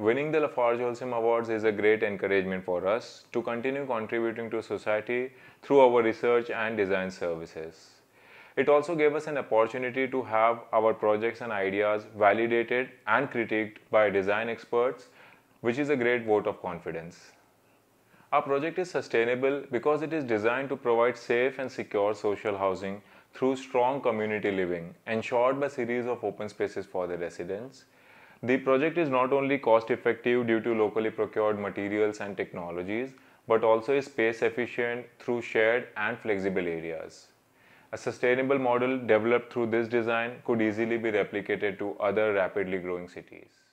Winning the Lafarge Holcim Awards is a great encouragement for us to continue contributing to society through our research and design services. It also gave us an opportunity to have our projects and ideas validated and critiqued by design experts, which is a great vote of confidence. Our project is sustainable because it is designed to provide safe and secure social housing through strong community living, ensured by a series of open spaces for the residents, the project is not only cost effective due to locally procured materials and technologies, but also is space efficient through shared and flexible areas. A sustainable model developed through this design could easily be replicated to other rapidly growing cities.